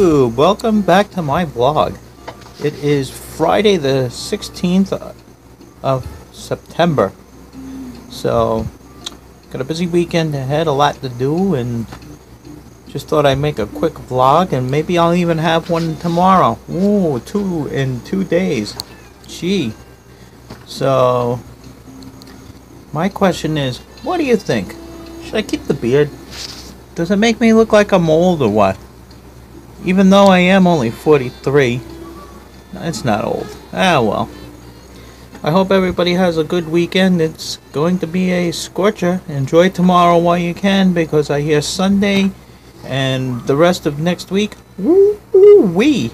welcome back to my vlog. It is Friday the 16th uh, of September. So, got a busy weekend ahead, a lot to do, and just thought I'd make a quick vlog, and maybe I'll even have one tomorrow. Ooh, two in two days. Gee. So, my question is, what do you think? Should I keep the beard? Does it make me look like I'm old or what? Even though I am only 43, it's not old. Ah, well. I hope everybody has a good weekend. It's going to be a scorcher. Enjoy tomorrow while you can because I hear Sunday and the rest of next week, woo wee,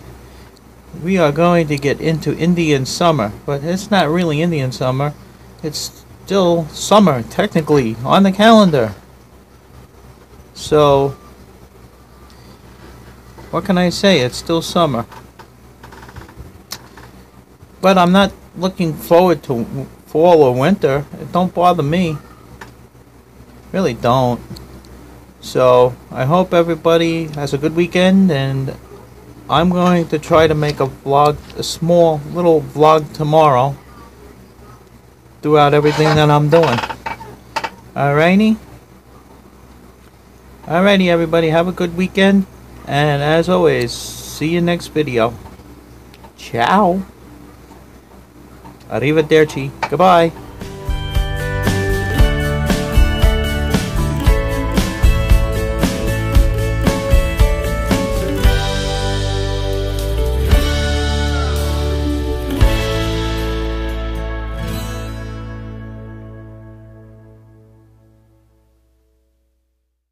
we are going to get into Indian summer. But it's not really Indian summer. It's still summer, technically, on the calendar. So, what can I say? It's still summer. But I'm not looking forward to fall or winter. It don't bother me. Really don't. So, I hope everybody has a good weekend and I'm going to try to make a vlog, a small little vlog tomorrow throughout everything that I'm doing. Alrighty? Alrighty everybody, have a good weekend. And as always, see you next video. Ciao. Arrivederci. Goodbye.